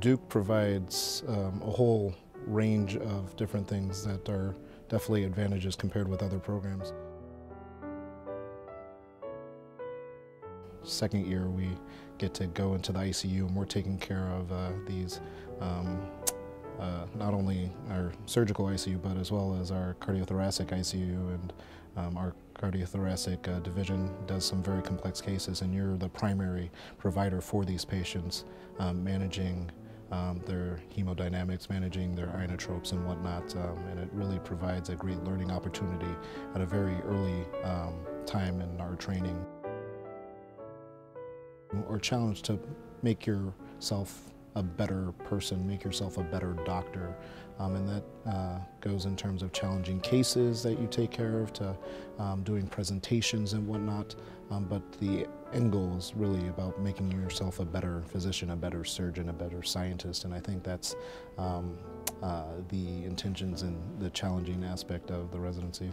Duke provides um, a whole range of different things that are definitely advantages compared with other programs. Second year we get to go into the ICU and we're taking care of uh, these um, uh, not only our surgical ICU but as well as our cardiothoracic ICU and um, our cardiothoracic uh, division does some very complex cases and you're the primary provider for these patients um, managing um, their hemodynamics, managing their inotropes and whatnot, um, and it really provides a great learning opportunity at a very early um, time in our training. Or challenge to make yourself a better person, make yourself a better doctor. Um, and that uh, goes in terms of challenging cases that you take care of to um, doing presentations and whatnot. Um, but the end goal is really about making yourself a better physician, a better surgeon, a better scientist. And I think that's um, uh, the intentions and the challenging aspect of the residency.